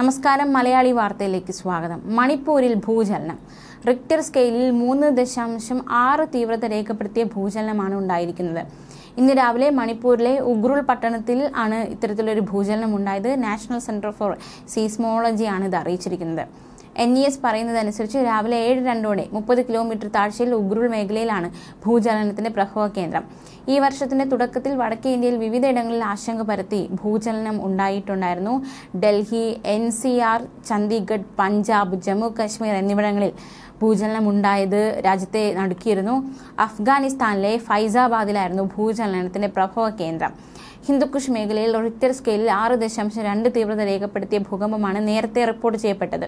നമസ്കാരം മലയാളി വാർത്തയിലേക്ക് സ്വാഗതം. മണിപ്പൂരിൽ ഭൂചലനം. റിക്ടർ സ്കെയിലിൽ മൂന്ന് ദശാംശം ആറ് തീവ്രത രേഖപ്പെടുത്തിയ ഭൂചലനമാണ് ഉണ്ടായിരിക്കുന്നത്. ഇന്ന് രാവിലെ മണിപ്പൂരിലെ ഉഗ്രുൾ പട്ടണത്തിൽ ആണ് ഇത്തരത്തിലൊരു ഭൂചലനം ഉണ്ടായത്. നാഷണൽ സെന്റർ ഫോർ സീസ്മോളജി ആണ് ഇത് അറിയിച്ചിരിക്കുന്നത്. എൻ ഇ എസ് പറയുന്നതനുസരിച്ച് രാവിലെ ഏഴ് രണ്ടോടെ മുപ്പത് കിലോമീറ്റർ താഴ്ചയിൽ ഉഗ്രുൾ മേഖലയിലാണ് ഭൂചലനത്തിന്റെ പ്രഭവ കേന്ദ്രം. ഈ വർഷത്തിന്റെ തുടക്കത്തിൽ വടക്കേ ഇന്ത്യയിൽ വിവിധയിടങ്ങളിൽ ആശങ്ക പരത്തി ഭൂചലനം ഉണ്ടായിട്ടുണ്ടായിരുന്നു. Delhi N C R Chandigarh Punjab Jammu Kashmir എന്നിവിടങ്ങളിൽ ഭൂചലനം ഉണ്ടായത് രാജ്യത്തെ നടുക്കിയിരുന്നു. അഫ്ഗാനിസ്ഥാനിലെ ഫൈസാബാദിലായിരുന്നു ഭൂചലനത്തിന്റെ പ്രഭവ കേന്ദ്രം. ഹിന്ദുക്കുഷ് മേഖലയിൽ റിക്ടർ സ്കെയിലിൽ ആറ് ദശാംശം രണ്ട് തീവ്രത രേഖപ്പെടുത്തിയ ഭൂകമ്പമാണ് നേരത്തെ റിപ്പോർട്ട് ചെയ്യപ്പെട്ടത്.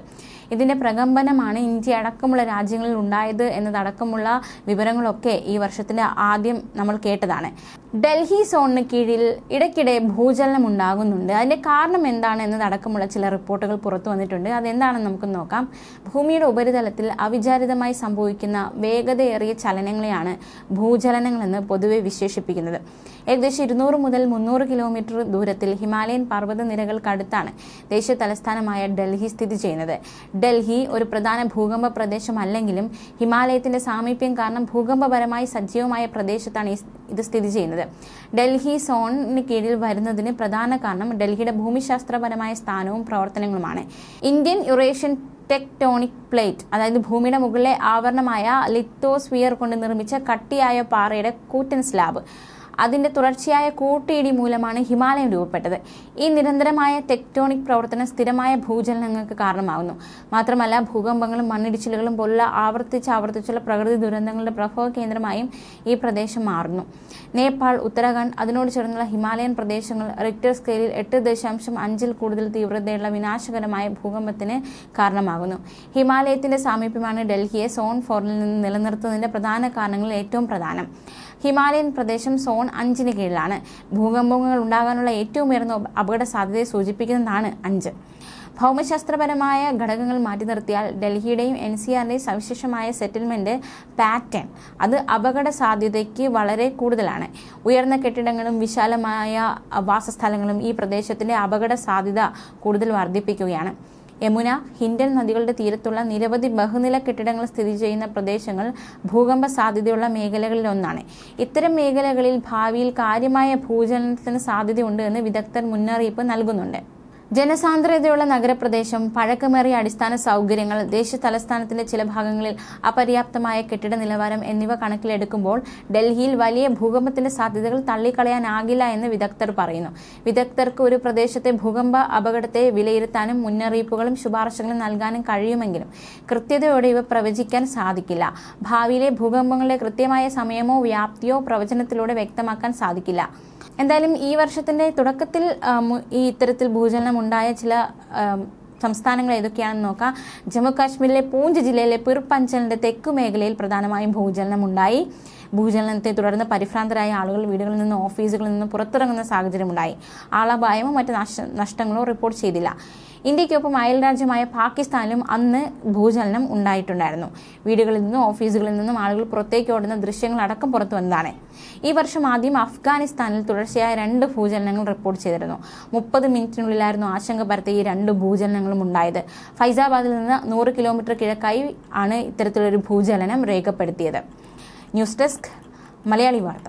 ഇതിന്റെ പ്രകമ്പനമാണ് ഇന്ത്യ അടക്കമുള്ള രാജ്യങ്ങളിൽ ഉണ്ടായത് എന്നതടക്കമുള്ള വിവരങ്ങളൊക്കെ ഈ വർഷത്തിന്റെ ആദ്യം നമ്മൾ കേട്ടതാണ്. ഡൽഹി സോണിന് കീഴിൽ ഇടയ്ക്കിടെ ഭൂചലനം ഉണ്ടാകുന്നുണ്ട് അതിന്റെ കാരണം എന്താണെന്ന് എന്നതടക്കമുള്ള ചില റിപ്പോർട്ടുകൾ പുറത്തു വന്നിട്ടുണ്ട്. അതെന്താണെന്ന് നമുക്ക് നോക്കാം. ഭൂമിയുടെ ഉപരിതലത്തിൽ അവിചാരിതമായി സംഭവിക്കുന്ന വേഗതയേറിയ ചലനങ്ങളെയാണ് ഭൂചലനങ്ങളെന്ന് പൊതുവെ വിശേഷിപ്പിക്കുന്നത്. ഏകദേശം ഇരുന്നൂറ് മുതൽ മുന്നൂറ് കിലോമീറ്റർ ദൂരത്തിൽ ഹിമാലയൻ പർവത നിരകൾക്കടുത്താണ് ദേശീയ തലസ്ഥാനമായ ഡൽഹി സ്ഥിതി ചെയ്യുന്നത്. ഡൽഹി ഒരു പ്രധാന ഭൂകമ്പ പ്രദേശമല്ലെങ്കിലും ഹിമാലയത്തിന്റെ സാമീപ്യം കാരണം ഭൂകമ്പപരമായി സജീവമായ പ്രദേശത്താണ് ഇത് സ്ഥിതി ചെയ്യുന്നത്. ഡൽഹി സോണിന് കീഴിൽ വരുന്നതിന് പ്രധാന കാരണം ഡൽഹിയുടെ ഭൂമിശാസ്ത്രപരമായ സ്ഥാനവും പ്രവർത്തനങ്ങളുമാണ്. ഇന്ത്യൻ യുറേഷ്യൻ ടെക്ടോണിക് പ്ലേറ്റ് അതായത് ഭൂമിയുടെ മുകളിലെ ആവരണമായ ലിത്തോസ്ഫിയർ കൊണ്ട് നിർമ്മിച്ച കട്ടിയായ പാറയുടെ കൂറ്റൻ സ്ലാബ്. അതിന്റെ തുടർച്ചയായ കൂട്ടിയിടി മൂലമാണ് ഹിമാലയം രൂപപ്പെട്ടത്. ഈ നിരന്തരമായ ടെക്ടോണിക് പ്രവർത്തനം സ്ഥിരമായ ഭൂചലനങ്ങൾക്ക് കാരണമാകുന്നു. മാത്രമല്ല ഭൂകമ്പങ്ങളും മണ്ണിടിച്ചിലുകളും പോലുള്ള ആവർത്തിച്ച് ആവർത്തിച്ചുള്ള പ്രകൃതി ദുരന്തങ്ങളുടെ പ്രഭവ കേന്ദ്രമായും ഈ പ്രദേശം മാറുന്നു. നേപ്പാൾ ഉത്തരാഖണ്ഡ് അതിനോട് ചേർന്നുള്ള ഹിമാലയൻ പ്രദേശങ്ങൾ റിക്ടർ സ്കെയിലിൽ എട്ട് ദശാംശം അഞ്ചിൽ കൂടുതൽ തീവ്രതയുള്ള വിനാശകരമായ ഭൂകമ്പത്തിന് കാരണമാകുന്നു. ഹിമാലയത്തിന്റെ സാമീപ്യമാണ് ഡൽഹിയെ സോൺ ഫോറിൽ നിന്ന് നിലനിർത്തുന്നതിന്റെ പ്രധാന കാരണങ്ങളിൽ ഏറ്റവും പ്രധാനം. ഹിമാലയൻ പ്രദേശം സോൺ അഞ്ചിന് കീഴിലാണ്. ഭൂകമ്പങ്ങൾ ഉണ്ടാകാനുള്ള ഏറ്റവും ഉയർന്ന അപകട സാധ്യതയെ സൂചിപ്പിക്കുന്നതാണ് അഞ്ച്. ഭൗമശാസ്ത്രപരമായ ഘടകങ്ങൾ മാറ്റി നിർത്തിയാൽ ഡൽഹിയുടെയും എൻ സി ആറിന്റെയും സവിശേഷമായ സെറ്റിൽമെന്റ് പാറ്റേൺ അത് അപകട സാധ്യതയ്ക്ക് വളരെ കൂടുതലാണ്. ഉയർന്ന കെട്ടിടങ്ങളും വിശാലമായ വാസസ്ഥലങ്ങളും ഈ പ്രദേശത്തിന്റെ അപകട സാധ്യത കൂടുതൽ വർദ്ധിപ്പിക്കുകയാണ്. യമുന ഹിൻഡൻ നദികളുടെ തീരത്തുള്ള നിരവധി ബഹുനില കെട്ടിടങ്ങൾ സ്ഥിതി ചെയ്യുന്ന പ്രദേശങ്ങൾ ഭൂകമ്പ സാധ്യതയുള്ള മേഖലകളിൽ ഒന്നാണ്. ഇത്തരം മേഖലകളിൽ ഭാവിയിൽ കാര്യമായ ഭൂചലനത്തിന് സാധ്യതയുണ്ട് എന്ന് വിദഗ്ധർ മുന്നറിയിപ്പ് നൽകുന്നുണ്ട്. ജനസാന്ദ്രതയുള്ള നഗരപ്രദേശം പഴക്കമേറിയ അടിസ്ഥാന സൗകര്യങ്ങൾ ദേശീയ തലസ്ഥാനത്തിന്റെ ചില ഭാഗങ്ങളിൽ അപര്യാപ്തമായ കെട്ടിട നിലവാരം എന്നിവ കണക്കിലെടുക്കുമ്പോൾ ഡൽഹിയിൽ വലിയ ഭൂകമ്പത്തിന്റെ സാധ്യതകൾ തള്ളിക്കളയാനാകില്ല എന്ന് വിദഗ്ധർ പറയുന്നു. വിദഗ്ധർക്ക് ഒരു പ്രദേശത്തെ ഭൂകമ്പ അപകടത്തെ വിലയിരുത്താനും മുന്നറിയിപ്പുകളും ശുപാർശകളും നൽകാനും കഴിയുമെങ്കിലും കൃത്യതയോടെ ഇവ പ്രവചിക്കാൻ സാധിക്കില്ല. ഭാവിയിലെ ഭൂകമ്പങ്ങളുടെ കൃത്യമായ സമയമോ വ്യാപ്തിയോ പ്രവചനത്തിലൂടെ വ്യക്തമാക്കാൻ സാധിക്കില്ല. എന്തായാലും ഈ വർഷത്തിന്റെ തുടക്കത്തിൽ ഈ ഇത്തരത്തിൽ ഭൂചലനം ഉണ്ടായ ചില സംസ്ഥാനങ്ങൾ ഏതൊക്കെയാണെന്ന് നോക്കാം. ജമ്മു കാശ്മീരിലെ പൂഞ്ച് ജില്ലയിലെ പിർ പഞ്ചലിന്റെ തെക്കു മേഖലയിൽ പ്രധാനമായും ഭൂചലനം ഉണ്ടായി ഭൂചലനത്തെ തുടർന്ന് പരിഭ്രാന്തരായ ആളുകൾ വീടുകളിൽ നിന്നും ഓഫീസുകളിൽ നിന്ന് പുറത്തിറങ്ങുന്ന സാഹചര്യമുണ്ടായി. ആളപായമോ മറ്റ് നഷ്ട നഷ്ടങ്ങളോ റിപ്പോർട്ട് ചെയ്തില്ല. ഇന്ത്യക്കൊപ്പം അയൽരാജ്യമായ പാകിസ്ഥാനിലും അന്ന് ഭൂചലനം ഉണ്ടായിട്ടുണ്ടായിരുന്നു. വീടുകളിൽ നിന്നും ഓഫീസുകളിൽ നിന്നും ആളുകൾ പുറത്തേക്ക് ഓടുന്ന ദൃശ്യങ്ങൾ അടക്കം പുറത്തു വന്നതാണ്. ഈ വർഷം ആദ്യം അഫ്ഗാനിസ്ഥാനിൽ തുടർച്ചയായ രണ്ട് ഭൂചലനങ്ങൾ റിപ്പോർട്ട് ചെയ്തിരുന്നു. മുപ്പത് മിനിറ്റിനുള്ളിലായിരുന്നു ആശങ്ക പരത്തിയ ഈ രണ്ട് ഭൂചലനങ്ങളും ഉണ്ടായത്. ഫൈസാബാദിൽ നിന്ന് നൂറ് കിലോമീറ്റർ കിഴക്കായി ആണ് ഇത്തരത്തിലൊരു ഭൂചലനം രേഖപ്പെടുത്തിയത്. ന്യൂസ് ഡെസ്ക് മലയാളി വാർത്ത.